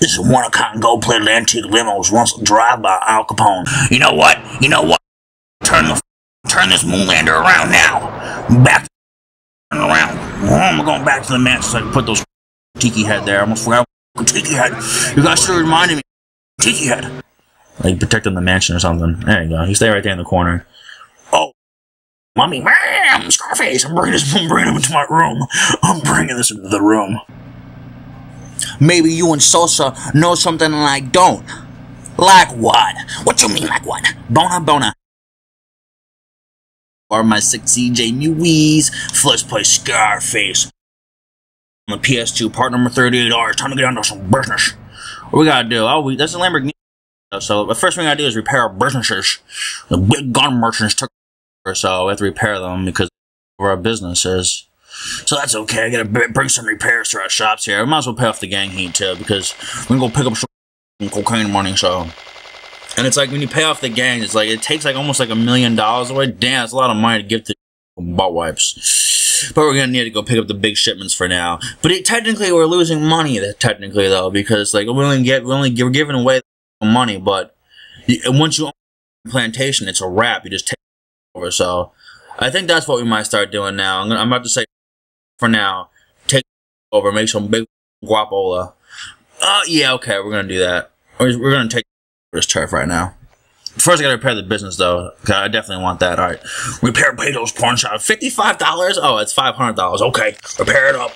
This is one of kind gold plated antique limos once drive by Al Capone. You know what? You know what? Turn the turn this moonlander around now. Back around. I'm going back to the mansion so I can put those tiki head there. I almost forgot tiki head. You guys should reminded me. Tiki head. Like protecting the mansion or something. There you go. He stay right there in the corner. Oh, mommy, man, Scarface! I'm bringing this. I'm bringing him into my room. I'm bringing this into the room. Maybe you and Sosa know something and I don't. Like what? What you mean, like what? Bona bona. Or my sexy Jamie Wees. Let's play Scarface. On the PS2, part number 38 hours. Time to get down onto some business. What we gotta do? Oh, we, that's a Lamborghini. So the first thing I gotta do is repair our businesses. The big gun merchants took so we have to repair them because of our businesses. So that's okay. I gotta bring some repairs to our shops here. I might as well pay off the gang heat too because we're gonna go pick up some cocaine money. So, and it's like when you pay off the gang, it's like it takes like almost like a million dollars away. Damn, it's a lot of money to give to butt wipes. But we're gonna need to go pick up the big shipments for now. But it, technically, we're losing money. Technically, though, because like we only get we only we're giving away money, but once you own plantation, it's a wrap. You just take over. So I think that's what we might start doing now. I'm, gonna, I'm about to say for now, take over, make some big guapola. Uh, yeah, okay, we're gonna do that. We're, gonna take this turf right now. First, I gotta repair the business though. I definitely want that. All right, repair Plato's pawn shop. Fifty-five dollars. Oh, it's five hundred dollars. Okay, repair it up.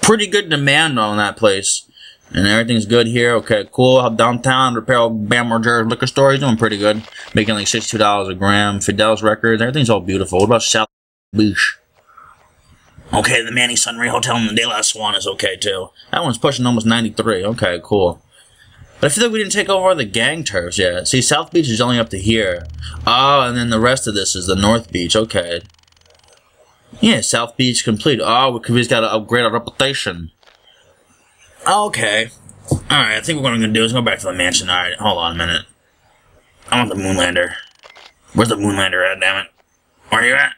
Pretty good demand on that place, and everything's good here. Okay, cool. Downtown repair Bam Margera liquor store. He's doing pretty good, making like sixty-two dollars a gram. Fidel's records. Everything's all beautiful. What about South Beach? Okay, the Manny Sunray Hotel in the De La Swan is okay too. That one's pushing almost 93. Okay, cool. But I feel like we didn't take over the gang turfs yet. See, South Beach is only up to here. Oh, and then the rest of this is the North Beach. Okay. Yeah, South Beach complete. Oh, we just gotta upgrade our reputation. Okay. Alright, I think what I'm gonna do is go back to the mansion. Alright, hold on a minute. I want the Moonlander. Where's the Moonlander at, damn it? Where are you at?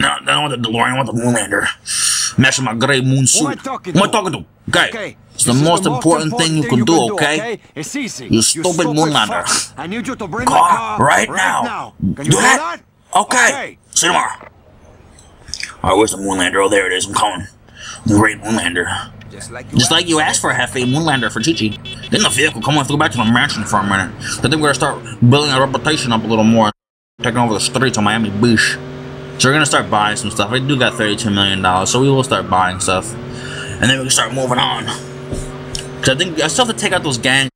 No, I don't want the DeLorean, I want the Moonlander. Matching my gray moon suit. Who am I talking to? talking to? Okay. okay. It's the most, the most important, thing you can, you can do, okay? okay? It's easy. You, you stupid, stupid Moonlander. I need you to bring car, car right, right now. now. Can you do, do that? that? Okay. okay. See you tomorrow. Alright, where's the Moonlander? Oh, there it is. I'm coming. The great Moonlander. Just like you, Just asked, like you asked for a Hefe Moonlander for Chichi. Then the vehicle. Come on, let's go back to the mansion for a minute. I think we're gonna start building our reputation up a little more. Taking over the streets of Miami Beach. So we're gonna start buying some stuff. We do got $32 million, so we will start buying stuff. And then we can start moving on. Cause I think I still have to take out those gangs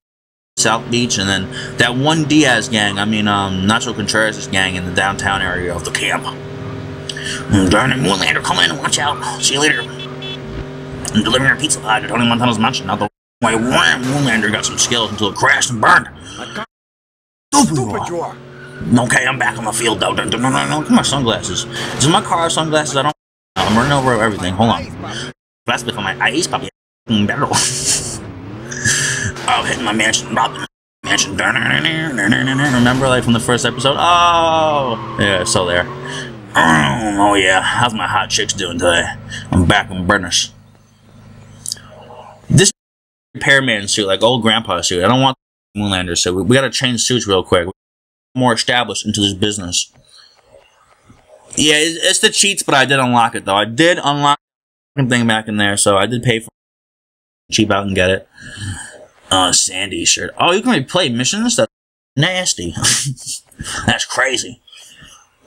South Beach and then that one Diaz gang, I mean um Nacho Contreras' gang in the downtown area of the camp. And darn it, Moonlander, come in and watch out. See you later. I'm delivering a pizza pie to Tony Montana's mansion. Now the way Moonlander got some skills until it crashed and burned. Stupid you are. Okay, I'm back on the field though. No, no, no, no. Look at my sunglasses. Is my car sunglasses? I don't. I'm running over everything. Hold on. That's before my eyes probably better. I'm oh, hitting my mansion, Robin. Mansion. Remember, like from the first episode? Oh, yeah, so there. Um, oh yeah, how's my hot chicks doing today? I'm back on burners. This repairman suit, like old grandpa suit. I don't want Moonlander suit. We, we gotta change suits real quick more established into this business. Yeah, it's the cheats, but I did unlock it though. I did unlock thing back in there, so I did pay for cheap out and get it. Uh, Sandy shirt. Oh, you can play missions? That's nasty. that's crazy.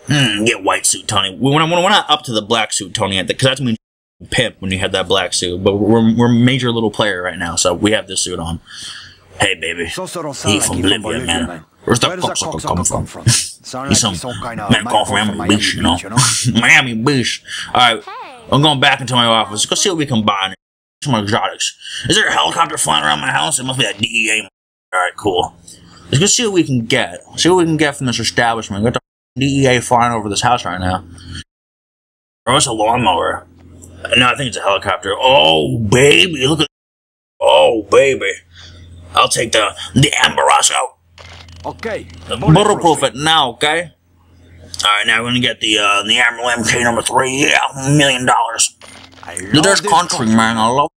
Mm, get white suit, Tony. We're not, we're not up to the black suit, Tony, at because that's when pimp when you had that black suit. But we're we're major little player right now, so we have this suit on. Hey, baby. He from Bolivia, man. Where's that cocksucker come, come from? He's some, some kind of man call from Miami Beach, you know? Miami Beach. Alright. I'm going back into my office. Let's go see what we can buy. Some exotics. Is there a helicopter flying around my house? It must be a DEA. Alright, cool. Let's go see what we can get. See what we can get from this establishment. We got the DEA flying over this house right now. Oh, it's a lawnmower. No, I think it's a helicopter. Oh, baby, look at. Oh, baby. I'll take the the Ambarasso. Okay. Bulletproof it now, okay? Alright, now we're gonna get the uh the Admiral MK number three. Yeah, million dollars. There's country, man. I love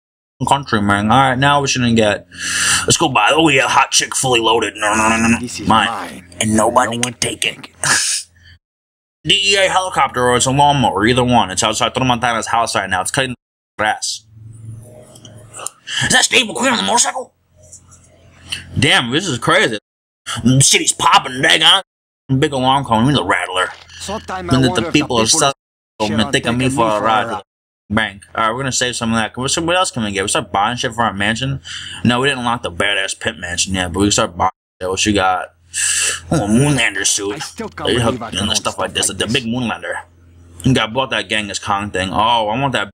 country, man. Alright, now we're gonna get Let's go buy. Oh yeah, hot chick, fully loaded. No, no, no, no, no. This is Mine. mine. and nobody No can take it. DEA helicopter or it's a lawnmower, either one. It's outside Toro Montana's house right now. It's cutting the grass. Is that Steve McQueen on the motorcycle? Damn, this is crazy. The city's popping, dang on. Big alarm call. We need a rattler. Then that the people are stuck on and taking me for a ride to the bank. Alright, we're gonna save some of that. What what else can we get? We start buying shit for our mansion. No, we didn't unlock the badass pit mansion yet, but we start buying shit. What you got? Oh, a Moonlander suit. I still can't They and stuff like this. like the big Moonlander. You got bought that Genghis Khan thing. Oh, I want that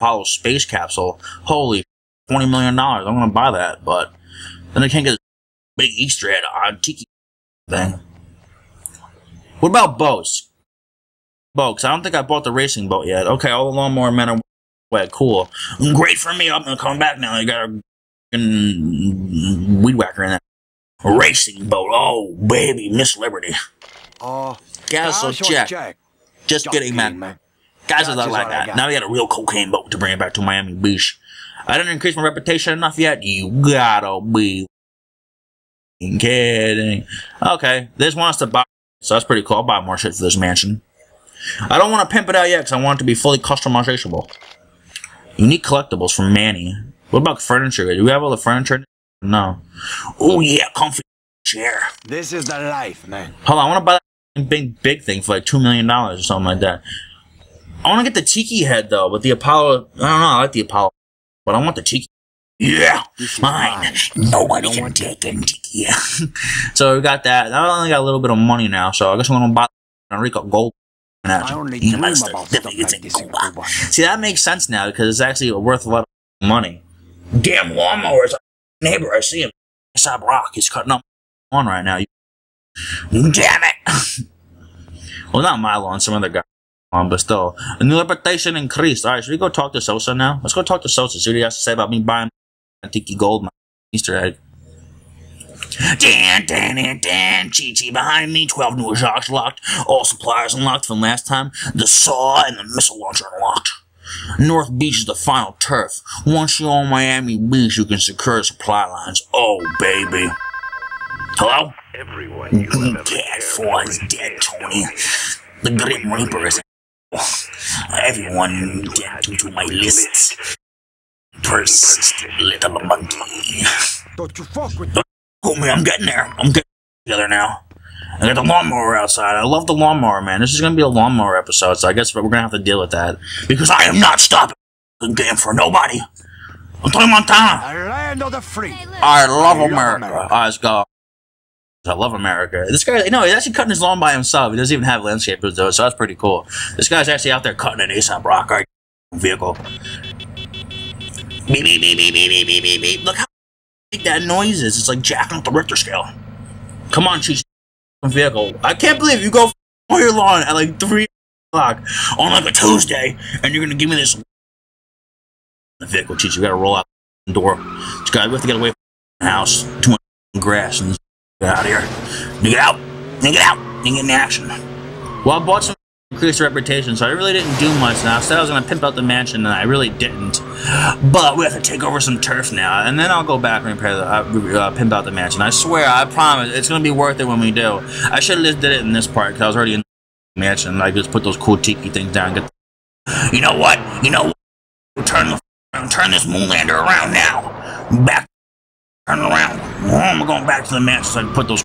Apollo space capsule. Holy, twenty million dollars. I'm gonna buy that, but then I can't get big Easter egg on Tiki thing. What about boats? Boats. I don't think I bought the racing boat yet. Okay, all the lawnmower men are wet. Cool. Great for me. I'm gonna come back now. You got a weed whacker in that racing boat. Oh, baby, Miss Liberty. Oh, gosh, check. check. Just Just kidding, man. Guys are not like I that. Now we got a real cocaine boat to bring it back to Miami Beach. I didn't increase my reputation enough yet. You gotta be kidding. Okay, this wants to buy, so that's pretty cool. I'll buy more shit for this mansion. I don't want to pimp it out yet because I want it to be fully customizable. Unique collectibles from Manny. What about furniture? Do we have all the furniture? No. Oh yeah, comfy chair. This is the life, man. Hold on, I want to buy that big big thing for like two million dollars or something like that. I want to get the tiki head though, but the Apollo. I don't know. I like the Apollo, but I want the tiki. Yeah, mine. Nobody No can take it. Tiki. so we got that. I only got a little bit of money now, so I guess I'm gonna buy Enrico Gold. I only dream about stuff like this in Cuba. Cuba. See, that makes sense now because it's actually worth a lot of money. Damn lawnmowers. Neighbor, I see him. Sab Rock, he's cutting up on right now. Damn it. well, not my lawn, some other guy on, but still. The new reputation increased. All right, should we go talk to Sosa now? Let's go talk to Sosa, see what he has to say about me buying Tiki Gold, my Easter egg. Dan, dan, dan, dan, Chi Chi behind me, 12 new jocks locked, all supplies unlocked from last time, the saw and the missile launcher unlocked. North Beach is the final turf. Once you're on Miami Beach, you can secure supply lines. Oh, baby. Hello? Everyone you have ever Dead cared for for is dead, Tony. The Grim Reaper is everyone dead due to my list. Persistent little monkey. Don't you fuck with me. Oh man, I'm getting there. I'm getting together now. I got the lawnmower outside. I love the lawnmower, man. This is gonna be a lawnmower episode, so I guess we're gonna have to deal with that because I am not stopping the game for nobody. I'm Tony Montana. The land of the free. I love I love America. America. All right, let's go. I love America. This guy, no, he's actually cutting his lawn by himself. He doesn't even have landscapers though, so that's pretty cool. This guy's actually out there cutting an ASAP Rock right, vehicle. Beep, beep, beep, beep, beep, beep, beep, beep. Look how big that noise is. It's like jacking up the Richter scale. Come on, she's vehicle. I can't believe you go on your lawn at like 3 o'clock on like a Tuesday, and you're gonna give me this vehicle, Cheech. You gotta roll out the door. Just we have to get away from the house. Too much grass and get out of here. Get out! Get out! Get in action. Well, I bought some increased reputation, so I really didn't do much now. I said I was gonna pimp out the mansion, and I really didn't. But we have to take over some turf now, and then I'll go back and repair the uh, uh, pimp out the mansion. I swear, I promise, it's gonna be worth it when we do. I should have just did it in this part because I was already in the mansion. I just put those cool tiki things down. Get. You know what? You know what? Turn the turn this moonlander around now. Back. Turn around. Oh, I'm going back to the mansion so I can put those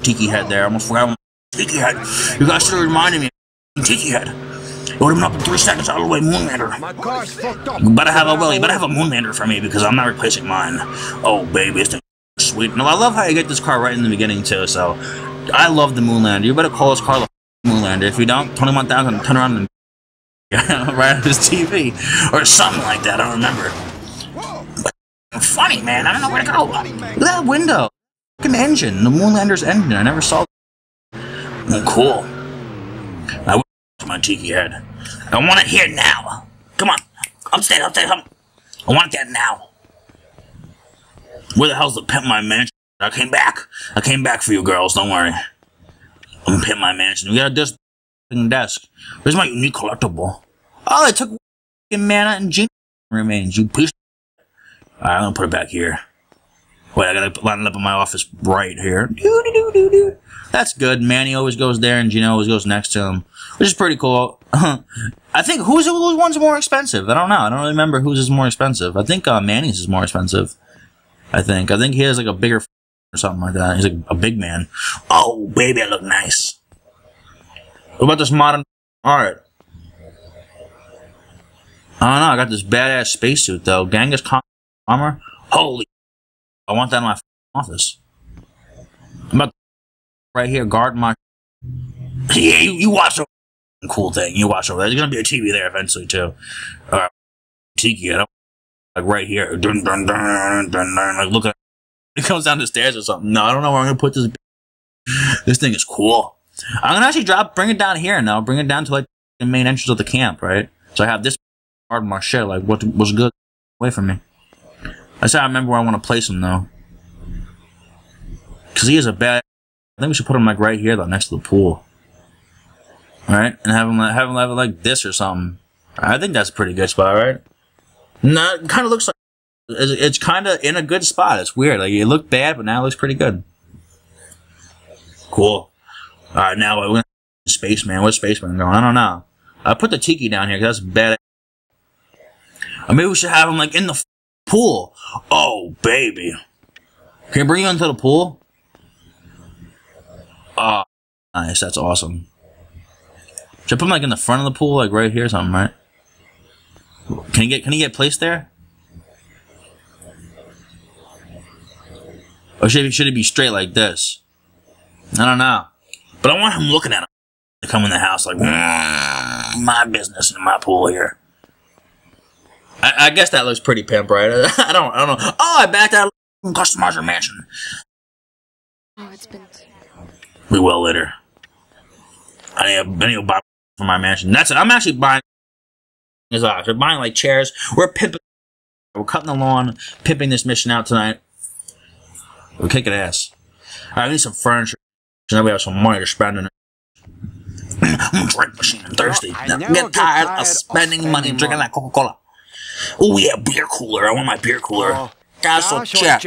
tiki head there. I almost forgot tiki head. You guys should have reminded me. Tiki head. It would have been up in three seconds all the way moonlander. My car's fucked up. You better have a well, you better have a moonlander for me because I'm not replacing mine. Oh baby, it's sweet. No, I love how you get this car right in the beginning too. So I love the moonlander. You better call this car the moonlander. If you don't, Tony Montana gonna turn around and right on his TV or something like that. I don't remember. Funny man, I don't know where to go. Look at that window. Fucking engine, the moonlander's engine. I never saw. Oh, cool. I my tiki head. I want it here now. Come on. Upstairs, upstairs, come. I want that now. Where the hell's the pimp my mansion? I came back. I came back for you girls, don't worry. I'm pimp my mansion. We got a desk. Where's my unique collectible? Oh, they took mana and gene remains. You piece. Alright, I'm gonna put it back here. Wait, I gotta line it up in my office right here. Doo-doo-doo-doo-doo. That's good. Manny always goes there, and Gino always goes next to him, which is pretty cool. I think who's whose one's more expensive? I don't know. I don't really remember whose is more expensive. I think uh, Manny's is more expensive. I think. I think he has like a bigger or something like that. He's like a big man. Oh, baby, I look nice. What about this modern art? I don't know. I got this badass spacesuit though. Genghis Khan armor. Holy! I want that in my office. I'm about right here guard my. Yeah, you, you watch the cool thing. You watch over there. There's gonna be a TV there eventually too. Uh, Tiki, like right here. Dun, dun, dun, dun, dun, like look at it comes down the stairs or something. No, I don't know where I'm gonna put this. This thing is cool. I'm gonna actually drop, bring it down here now. Bring it down to like the main entrance of the camp, right? So I have this my shit. Like what was good away from me. That's how I remember where I want to place him though. Cause he is a bad. I think we should put them like right here though, next to the pool. Right, and have them have them have it like this or something. I think that's a pretty good spot, right? No, it kind of looks like it's, it's kind of in a good spot. It's weird. Like it looked bad, but now it looks pretty good. Cool. All right, now we're gonna spaceman. Where's spaceman going? I don't know. I put the tiki down here because that's bad. Or maybe we should have him like in the pool. Oh baby, can I bring you into the pool? Oh, nice. That's awesome. Should I put him like in the front of the pool, like right here, or something, right? Can he get Can he get placed there? Or should he, should he be straight like this? I don't know. But I want him looking at him to come in the house like, "Mm, my business in my pool here. I, I guess that looks pretty pimp, right? I don't, I don't know. Oh, I backed out of customizer mansion. Oh, it's been. We will later. I need, I need to buy for my mansion. That's it. I'm actually buying. Is. We're buying like chairs. We're pimping. We're cutting the lawn, pimping this mission out tonight. We're kicking ass. I need some furniture. So now we have some money to spend on it. I'm a drink machine. I'm thirsty. I I'm get tired, tired of of spending money spending drinking money. that Coca Cola. Oh yeah, beer cooler. I want my beer cooler. Oh, or Josh or check.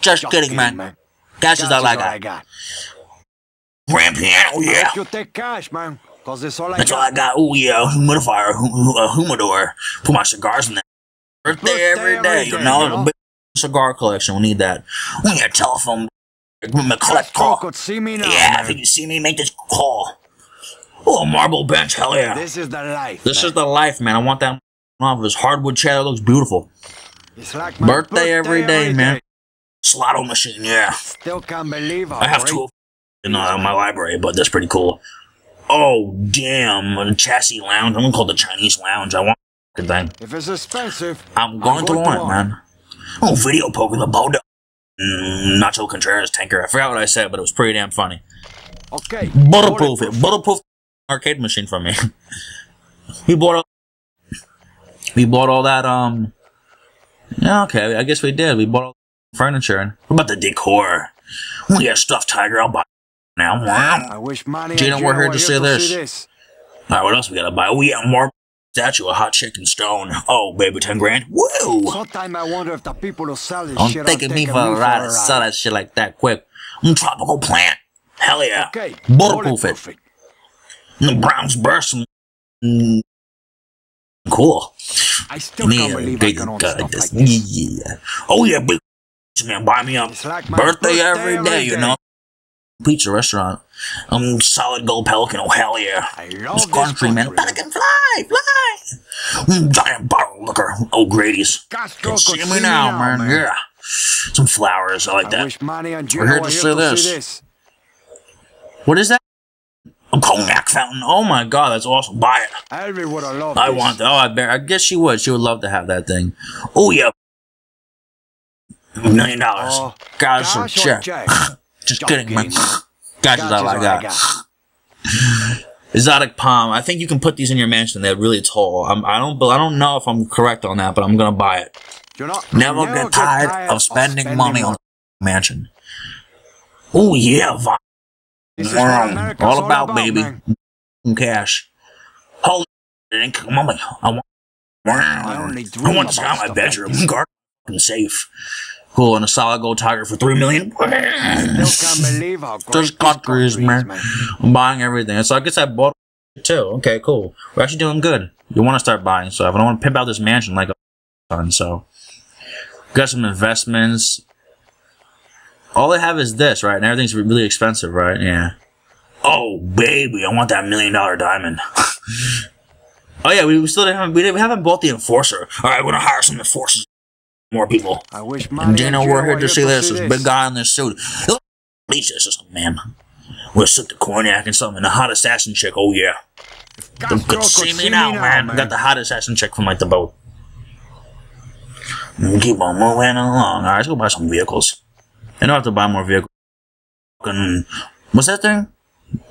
Just Just kidding, man. Cash all I got. got. Grand piano, oh, yeah. If you take cash, man, cause it's all I That's all I got. got. Oh yeah, humidifier, hu- hu- a humidor. Put my cigars in there. Birthday Birthday every every day, you know. you know? A big cigar collection. We need that. We need a telephone. Castro call. could see me now, Yeah, man. if you see me, make this call. Oh, marble bench. Hell yeah. This is the life. This man. is the life, man. I want that off this hardwood chair. That looks beautiful. It's like my Birthday every day, man. Slotto machine, yeah. Still can't believe I have two in uh, my library, but that's pretty cool. Oh, damn. A chassis lounge. I'm going to call it the Chinese lounge. I want the thing. If it's expensive, I'm going to going want to it, man. Oh, video poker, the Bodo. Mm, Nacho Contreras tanker. I forgot what I said, but it was pretty damn funny. okay. Bulletproof it. Bulletproof arcade machine for me. we bought all, we bought all that, um, yeah, okay, I guess we did. We bought all the furniture. And what about the decor? We got stuffed tiger. I'll buy now. I wish Manny Gino, and we're here to say this. see this. All right, what else we gotta buy? We got more statue of hot chicken stone. Oh, baby, 10 grand. Woo! Sometimes I wonder if the people who sell this Don't shit take are me for a ride and sell that shit like that quick. I'm tropical plant. Hell yeah. Okay. Bulletproof it. The Browns burst. Mm, Cool. I still can't Man, believe I can stuff this- like this. Yeah. Oh yeah, big man, buy me. It's like birthday, birthday every every day, you know. Pizza restaurant. Um, solid gold pelican. Oh hell yeah. I love This country, man. Pelican fly, fly. Mm, giant bottle liquor. Oh Grady's. Could see me now, man. man. Yeah. Some flowers. I like I that. wish Manny and We're here to here to this. see this. What is that? A cognac fountain. Oh my god, that's awesome. Buy it. Elvie would have loved I this. want that. Oh, I, bet, I guess she would. She would love to have that thing. Oh, yeah. Million dollars. Oh, Gosh, some Gosh or check. Jack? Just Just kidding, man. kidding, man. Gosh, is Gosh all is I got. Exotic palm. I think you can put these in your mansion. They're really tall. I'm, I don't. I don't know if I'm correct on that, but I'm gonna buy it. You know, Never, get, tired, of spending, money on a mansion. Oh yeah, vi- This is what Wow. America's all about, baby. man. cash. Holy, it ain't come on. I want. I I want this about out my bedroom. this. Guard fucking safe. Cool, and a solid gold tiger for three million. Still can't believe how great Just is, man. I'm buying everything. So I guess I bought it too. Okay, cool. We're actually doing good. You want to start buying stuff. I don't want to pimp out this mansion like a ton. So got some investments. All they have is this, right? And everything's really expensive, right? Yeah. Oh, baby, I want that million dollar diamond. oh yeah, we, still haven't we, didn't, we haven't bought the enforcer. All right, we're gonna hire some enforcers. More people. I wish And Dino, and we're here to see this. This big guy in this suit. This is man. We'll sip the cognac and something. The hot assassin chick. Oh yeah. You could see me now, man. Got the hot assassin chick from like the boat. And Keep on moving along. All right, let's go buy some vehicles. I don't have to buy more vehicles. What's that thing?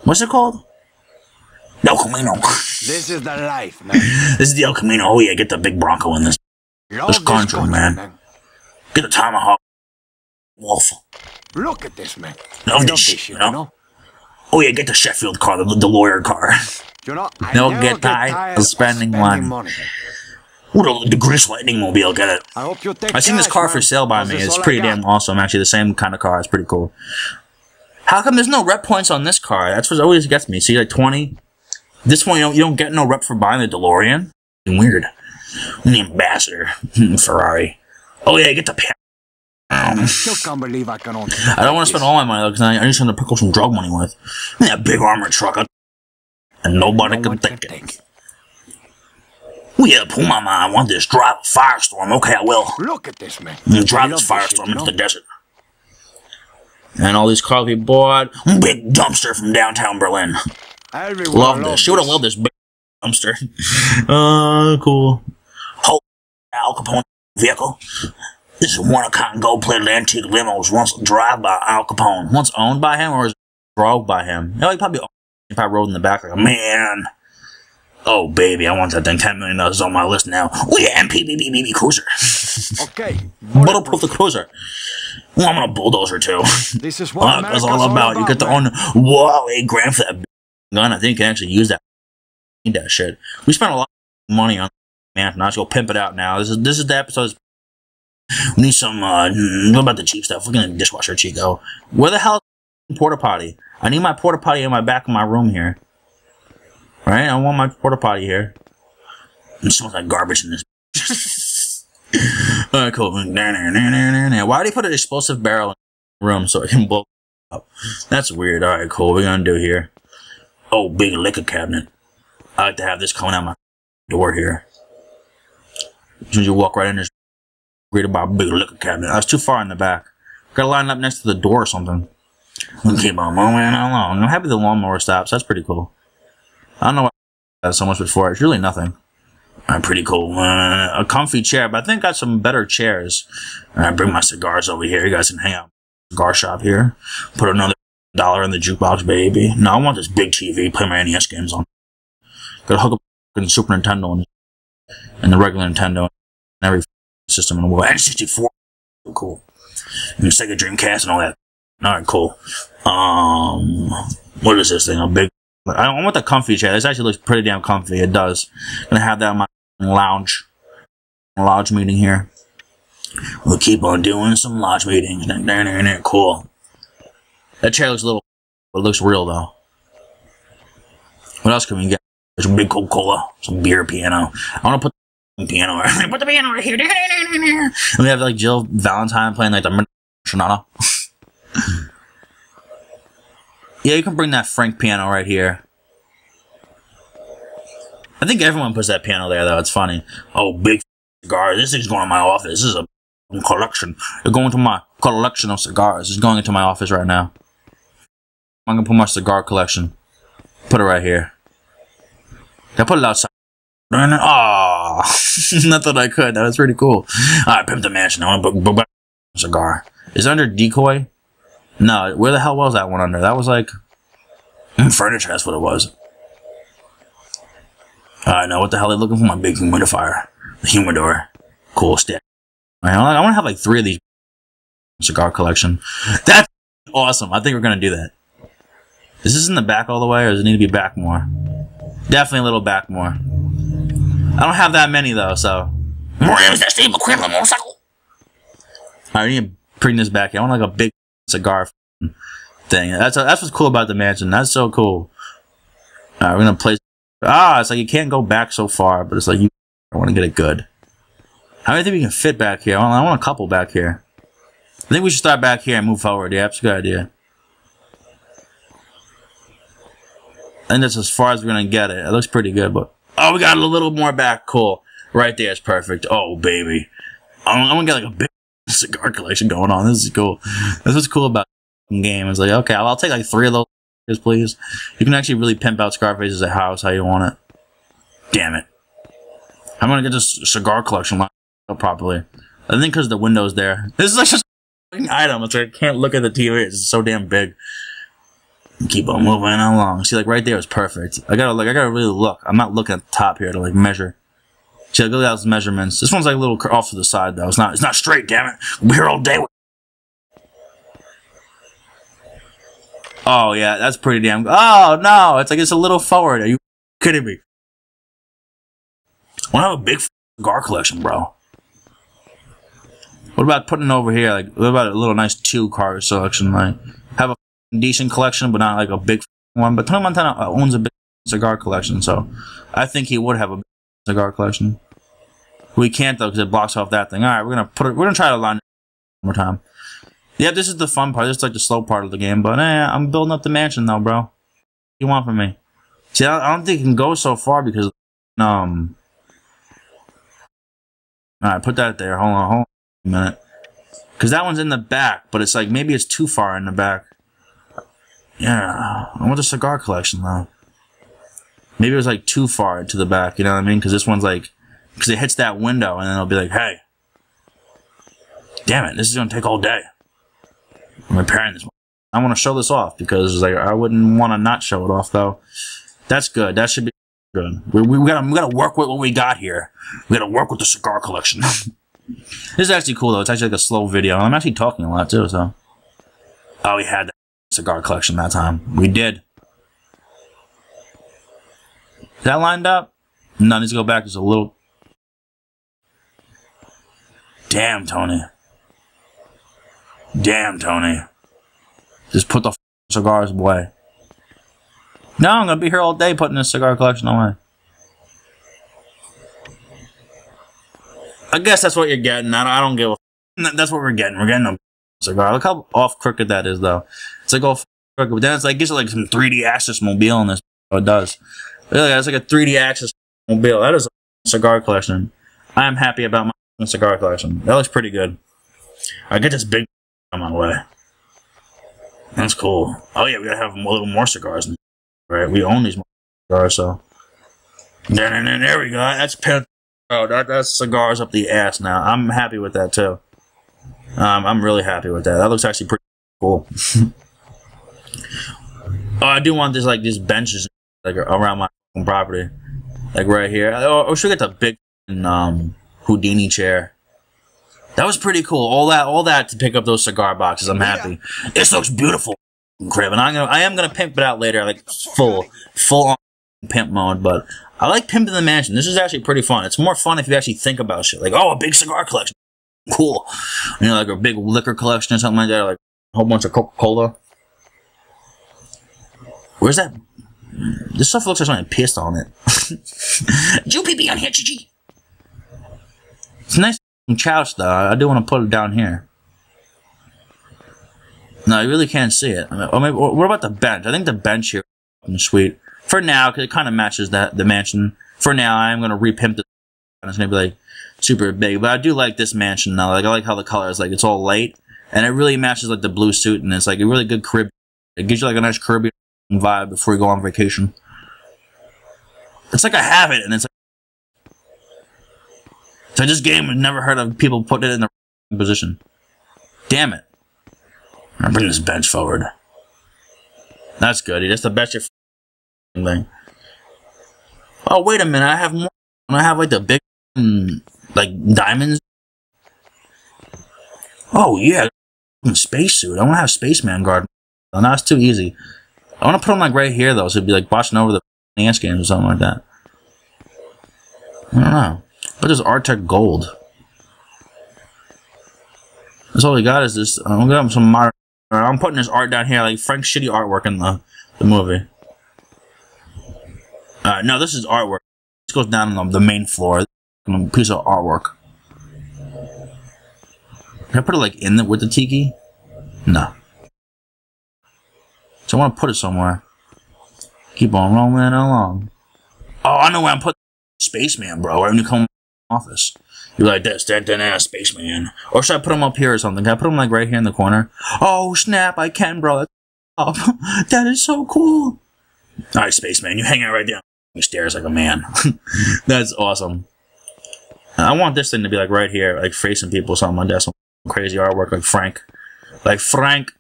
What's it called? El Camino. This is the life, man. this is the El Camino. Oh yeah, get the big Bronco in this. This country, man. Get the Tomahawk. Wolf. Look at this, man. Love this shit, you know? Oh yeah, get the Sheffield car, the, the lawyer car. You know, I Don't get tired of spending money. money. Ooh, the, the Grease Lightning Mobile, get it. I hope you take I seen this car man, for sale by me. it's It's all I pretty damn awesome. Actually, the same kind of car. It's pretty cool. How come there's no rep points on this car? That's what always gets me. See, like 20. This one, you don't, you don't get no rep for buying the DeLorean. Weird. The ambassador. Hmm, Ferrari. Oh, yeah, get the pa- I um. still can't believe I can own I don't want to spend all my money, though, because I, I need something to pick up some drug money with. That big armored truck. I- And nobody No can think it. think. Oh, yeah, Puma, I want this. Drive a firestorm. Okay, I will. Look at this, man. and drive this firestorm into the desert. And all these cars we bought. Big dumpster from downtown Berlin. Everyone Love this. She would have loved this big dumpster. Uh, cool. Al Capone vehicle. This is one of kind gold plated antique limos once drive by Al Capone. Once owned by him or was drove by him? No, he probably if I rode in the back like a man. Oh, baby, I want that thing. $10 million is on my list now. Oh, yeah, MPBBB Cruiser. Okay. Bulletproof the Cruiser. Well, I'm gonna bulldozer too. This is what Fuck, that's all about. You get to own whoa eight grand for that gun. I think you can actually use that. Need that shit. We spent a lot of money on man. Now let's go pimp it out. Now this is this is the episode. We need some. uh What about the cheap stuff? We're gonna dishwasher Chico. Where the hell is porta potty? I need my porta potty in my back of my room here. Right? I want my porta potty here. It smells like garbage in this. Alright, cool. Why did he put an explosive barrel in the room so it can blow up? That's weird. Alright, cool. What we gonna do here? Oh, big liquor cabinet. I like to have this coming out my door here. As soon as you walk right in, there's read about a big liquor cabinet. I was too far in the back. Gotta line up next to the door or something. And keep on moving along. I'm happy the lawnmower stops. That's pretty cool. I don't know why I so much before. It's really nothing. I'm pretty cool. Uh, a comfy chair, but I think I got some better chairs. I bring my cigars over here. You guys can hang out. Cigar shop here. Put another dollar in the jukebox, baby. No, I want this big TV. Play my NES games on. Gotta hook up the Super Nintendo and, and the regular Nintendo and every system in the world. N64. Cool. And the Sega Dreamcast and all that. Alright, cool. Um, what is this thing? A big. I want the comfy chair. This actually looks pretty damn comfy. It does. I'm Gonna have that in my lounge. Lodge meeting here. We'll keep on doing some lodge meetings. Cool. That chair looks a little, but looks real though. What else can we get? There's a big Coca Cola, some beer, piano. I want to put piano. Put the piano right here. And we have like Jill Valentine playing like the sonata. yeah, you can bring that Frank piano right here. I think everyone puts that piano there though. It's funny. Oh, big cigar. This thing's going to my office. This is a collection. It's going to my collection of cigars. It's going into my office right now. I'm gonna put my cigar collection. Put it right here. I put it outside? Oh, not that I could. That was pretty cool. Alright, pimped the mansion. I want to cigar. Is under decoy? No, where the hell was that one under? That was like mm, furniture. That's what it was. I know what the hell they're looking for. My big humidifier, the humidor. Cool stick. I want to have like three of these cigar collection. That's awesome. I think we're gonna do that. Is this in the back all the way, or does it need to be back more? Definitely a little back more. I don't have that many though, so. I need to bring this back. I want like a big cigar thing. That's that's what's cool about the mansion. That's so cool. All right, we're gonna place. Ah, it's like you can't go back so far, but it's like you I want to get it good. How many think we can fit back here? I want, I want a couple back here. I think we should start back here and move forward. Yeah, that's a good idea. I think that's as far as we're gonna get it. It looks pretty good, but oh, we got a little more back. Cool. Right there is perfect. Oh, baby. I'm, I'm gonna get like a big cigar collection going on. This is cool. This is cool about game. It's like, okay, I'll, I'll take like three of those, please. You can actually really pimp out Scarface's house how you want it. Damn it. I'm gonna get this cigar collection lined up properly. I think because the window's there. This is like just an item. It's like I can't look at the TV. It's so damn big. Keep on moving along. See, like right there is perfect. I gotta like I gotta really look. I'm not looking at the top here to like measure. See, look at those measurements. This one's like a little off to the side though. It's not. It's not straight. Damn it. we're here all day. Oh yeah, that's pretty damn. Oh no, it's like it's a little forward. Are you kidding me? I have a big cigar collection, bro. What about putting over here? Like, what about a little nice two car selection? Like, have a decent collection, but not like a big one. But Tony Montana owns a big cigar collection, so I think he would have a big cigar collection. We can't though because it blocks off that thing. All right, we're gonna put it. We're gonna try to line one more time. Yeah, this is the fun part. This is like the slow part of the game. But eh, I'm building up the mansion though, bro. What you want from me? See, I, don't think it can go so far because um. All right, put that there. Hold on, hold on a minute. Because that one's in the back, but it's like maybe it's too far in the back. Yeah, I want the cigar collection though. Maybe it was like too far to the back, you know what I mean? Because this one's like, because it hits that window and then it'll be like, hey, damn it, this is gonna take all day. I'm repairing this. I want to show this off because like I wouldn't want to not show it off though. That's good. That should be good. We, we gotta we gotta work with what we got here. We gotta work with the cigar collection. this is actually cool though. It's actually like a slow video. I'm actually talking a lot too. So, oh, we had cigar collection that time. We did. Is that lined up? No, needs to go back just a little. Damn, Tony. Damn, Tony. Just put the cigars away. No, I'm gonna be here all day putting this cigar collection away. I guess that's what you're getting. I don't give a. That's what we're getting. We're getting a cigar. Look how off crooked that is, though. It's like crooked, but then it's like it like some 3D Axis mobile in this. Oh, it does. Really, it's like a 3D Axis mobile. That is a cigar collection. I am happy about my cigar collection. That looks pretty good. I get this big on my way. That's cool. Oh yeah, we gotta have a little more cigars. Right, we own these cigars, so. Then there we go. That's pen. Oh, that that's cigars up the ass now. I'm happy with that too. Um, I'm really happy with that. That looks actually pretty cool. oh, I do want this like these benches like around my property, like right here. Oh, we should get the big um Houdini chair. That was pretty cool. All that, all that to pick up those cigar boxes. I'm happy. This looks beautiful, crib, and I'm gonna, I am gonna pimp it out later, like full, full on pimp mode. But I like pimping the mansion. This is actually pretty fun. It's more fun if you actually think about shit. Like, oh, a big cigar collection, cool. You know, like a big liquor collection or something like that. Like a whole bunch of Coca Cola. Where's that? This stuff looks like something pissed on it. Jew pee on here, Gigi. It's nice couch though. I do want to put it down here. No, you really can't see it. I mean, what about the bench? I think the bench here is sweet. For now, because it kind of matches that the mansion. For now, I'm going to repimp it. And it's going to be like super big. But I do like this mansion now. Like I like how the color is like it's all light. And it really matches like the blue suit and it's like a really good Caribbean. It gives you like a nice Caribbean vibe before you go on vacation. It's like I have it and it's like so this game I've never heard of people putting it in the position. Damn it. I bring this bench forward. That's good. That's the best you're thing. Oh wait a minute, I have more I have like the big mm, like diamonds. Oh yeah, spacesuit. I want to have spaceman guard. No, it's too easy. I want to put them like right here though, so it'd be like watching over the dance games or something like that. I don't know. But there's Arctic Gold. That's all we got is this. I'm gonna some modern. I'm putting this art down here, like Frank's shitty artwork in the the movie. Uh, no, this is artwork. This goes down on the, the main floor. Piece of artwork. Can I put it like in the with the tiki? No. So I want to put it somewhere. Keep on rolling along. Oh, I know where I'm putting Spaceman, bro. Right when you come in the office. You're like this, that, that, that, Spaceman. Or should I put him up here or something? Can I put him like right here in the corner? Oh, snap, I can, bro. That's that is so cool. Alright, Spaceman, you hang out right down the stairs like a man. That's awesome. I want this thing to be like right here, like facing people, something like that. Some crazy artwork like Frank. Like Frank.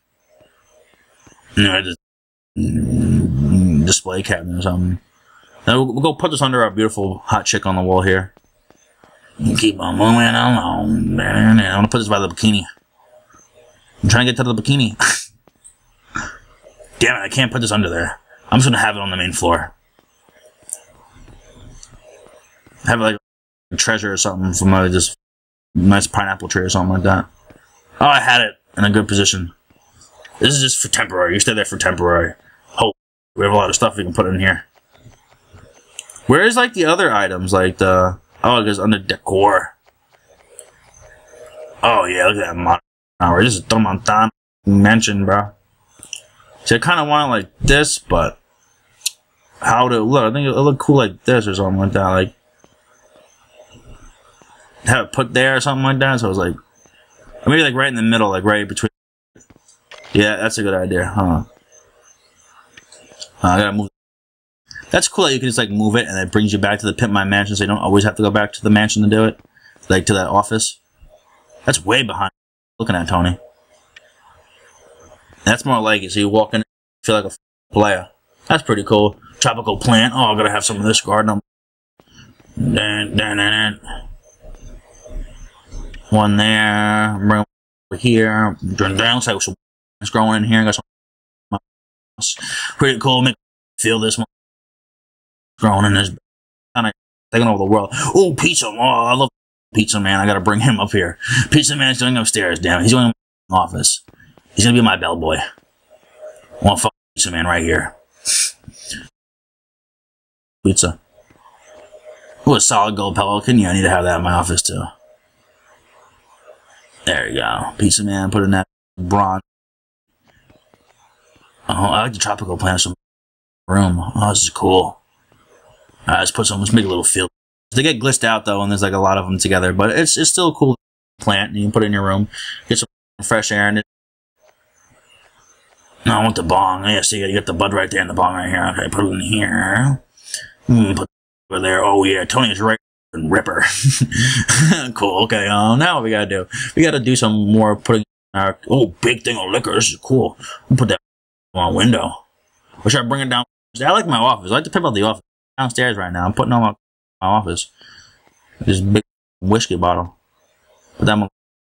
You just display cabinet or something. Now we'll, we'll go put this under our beautiful hot chick on the wall here. Keep on moving along. I'm gonna put this by the bikini. I'm trying to get to the bikini. Damn it, I can't put this under there. I'm just gonna have it on the main floor. Have like a treasure or something from uh, just nice pineapple tree or something like that. Oh, I had it in a good position. This is just for temporary. You stay there for temporary. Oh, we have a lot of stuff we can put in here. Where is like the other items? Like the oh, it goes under decor. Oh yeah, look at that mountain. This is Domontan mansion, bro. See, I kind of want like this, but how to look? I think it'll look cool like this or something like that. Like have it put there or something like that. So I was like, maybe like right in the middle, like right between. Yeah, that's a good idea. Huh. Uh, I gotta move. That's cool that you can just like move it and it brings you back to the Pimp My Mansion so you don't always have to go back to the mansion to do it. Like to that office. That's way behind looking at Tony. That's more like it. So you walk in, feel like a player. That's pretty cool. Tropical plant. Oh, I gotta have some of this garden. Dun, dun, dun, dun. One there. Bring over here. Turn down. So it's growing in here. Got some. Pretty cool. Make feel this one growing in this kind of taking over the world. Oh, pizza! Oh, I love pizza man. I gotta bring him up here. Pizza man's going upstairs. Damn he's going in my office. He's gonna be my bellboy. Want fuck pizza man right here. Pizza. Oh, a solid gold pelican. Yeah, I need to have that in my office too. There you go. Pizza man, put in that bronze. Oh, I like the tropical plant some room. Oh, this is cool. Uh, let's put some, let's make a little field. They get glissed out though, and there's like a lot of them together, but it's it's still a cool plant. And you can put it in your room, get some fresh air in it. No, I want the bong. Yeah, see, you got the bud right there and the bong right here. Okay, put it in here. Mm, put it over there. Oh yeah, Tony is right and Ripper. cool. Okay. Um, now what we gotta do? We gotta do some more putting our oh big thing of liquor. This is cool. We'll put that a window. Or should I bring it down? I like my office. I like to pimp out the office downstairs right now. I'm putting on my, my office. This big whiskey bottle. Put that in my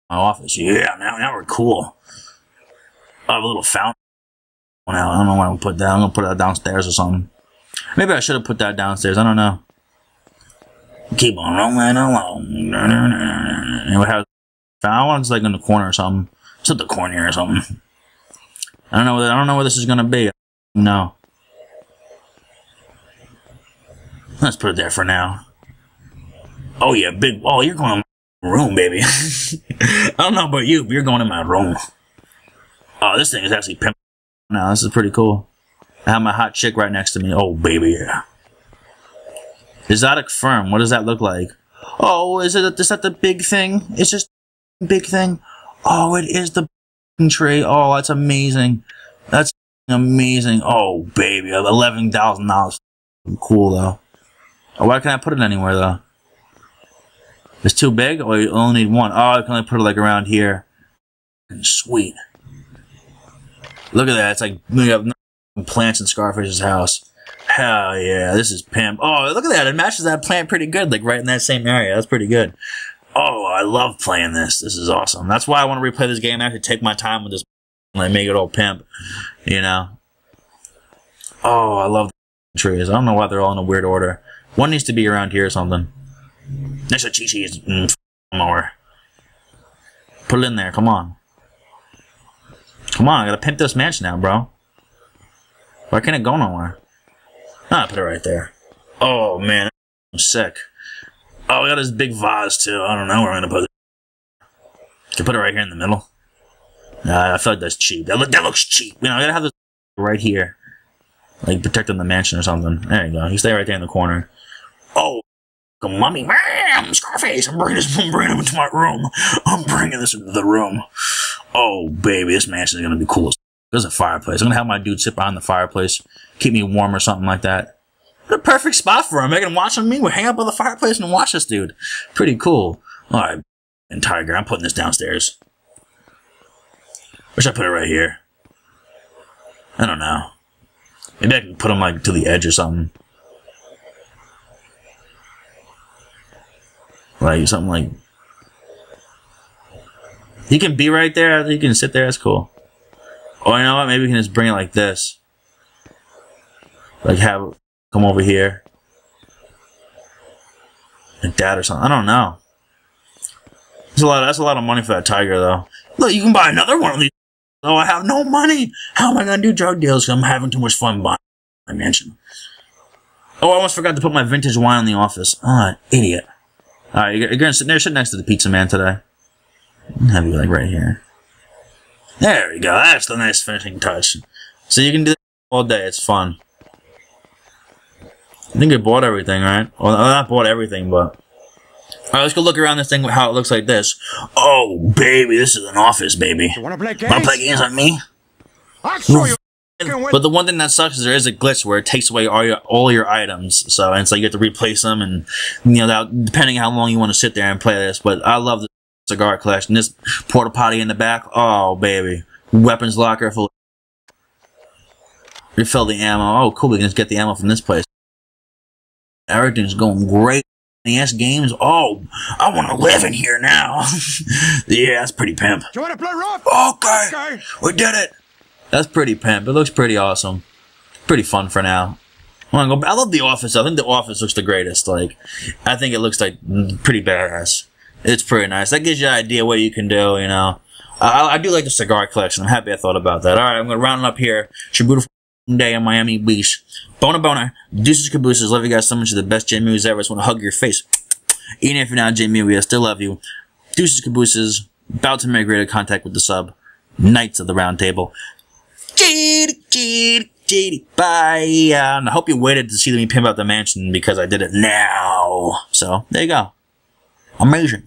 office. Yeah, now now we're cool. I have a little fountain. I don't know where I'm gonna put that. I'm gonna put that downstairs or something. Maybe I should have put that downstairs. I don't know. Keep on rolling along. And we have I want it's like in the corner or something. It's the corner or something. I don't know. I don't know where this is gonna be. No. Let's put it there for now. Oh yeah, big. Oh, you're going in my room, baby. I don't know about you, but you're going in my room. Oh, this thing is actually pimp. Now this is pretty cool. I have my hot chick right next to me. Oh, baby, yeah. Exotic firm. What does that look like? Oh, is it? Is that the big thing? It's just big thing. Oh, it is the tree. Oh, that's amazing. That's amazing. Oh, baby, eleven thousand dollars. Cool though. Oh, why can't I put it anywhere though? It's too big, or you only need one? Oh, I can only put it like around here. Sweet. Look at that. It's like we have plants in Scarface's house. Hell yeah, this is pimp. Oh, look at that. It matches that plant pretty good, like right in that same area. That's pretty good. Oh, I love playing this. This is awesome. That's why I want to replay this game. I have to take my time with this and make it all pimp, you know? Oh, I love the trees. I don't know why they're all in a weird order. One needs to be around here or something. Next to Chi mm, mower. Put it in there. Come on. Come on, I gotta pimp this mansion now, bro. Why can't it go nowhere? Ah, put it right there. Oh, man. I'm sick. Oh, we got this big vase, too. I don't know where I'm gonna put it. Can put it right here in the middle. Nah, I feel like that's cheap. That, look, that looks cheap. You know, I gotta have this right here. Like, protecting the mansion or something. There you go. You stay right there in the corner. Oh, mummy. Bam! Scarface! I'm bringing this, I'm bringing him into my room. I'm bringing this into the room. Oh, baby, this mansion is gonna be cool. There's a fireplace. I'm gonna have my dude sit behind the fireplace, keep me warm or something like that. The perfect spot for him. I can watch him. We hang up by the fireplace and watch this dude. Pretty cool. All right, and Tiger, I'm putting this downstairs. Wish I put it right here. I don't know. Maybe I can put him like to the edge or something. Like something like he can be right there. He can sit there. That's cool. Oh, you know what? Maybe we can just bring it like this. Like have come over here. Like that or something. I don't know. That's a lot. That's a lot of money for that tiger, though. Look, you can buy another one of these. Oh, I have no money. How am I gonna do drug deals? I'm having too much fun buying my mansion. Oh, I almost forgot to put my vintage wine in the office. Oh, idiot. All right, you're gonna sit there, sit next to the pizza man today. Have you like right here? There we go. That's the nice finishing touch. So you can do that all day. It's fun. I think I bought everything, right? Well, I not bought everything, but. Alright, let's go look around this thing, how it looks like this. Oh, baby, this is an office, baby. You wanna play games? Wanna play games on me? I'll show you. But the one thing that sucks is there is a glitch where it takes away all your all your items. So and so you have to replace them, and you know that depending how long you want to sit there and play this. But I love the cigar collection. This porta potty in the back. Oh baby, weapons locker full. Refill the ammo. Oh cool, we can just get the ammo from this place. Everything's going great. NES games. Oh, I want to live in here now. yeah, that's pretty pimp. You wanna play rough? Okay, Okay. we did it. That's pretty pimp. It looks pretty awesome. Pretty fun for now. I, go, I love The Office. I think The Office looks the greatest. Like, I think it looks like pretty badass. It's pretty nice. That gives you an idea what you can do, you know. I, I do like the cigar collection. I'm happy I thought about that. All right, I'm going to round it up here. It's your beautiful day in Miami Beach. Bona Bona, deuces cabooses. Love you guys so much. You're the best Jamie Movies ever. Just want to hug your face. Even if you're not Jamie Movie, I still love you. Deuces cabooses. About to make greater contact with the sub. Knights of the Round Table. JD, JD, JD, bye. And I hope you waited to see me pimp out the mansion because I did it now. So, there you go. Amazing.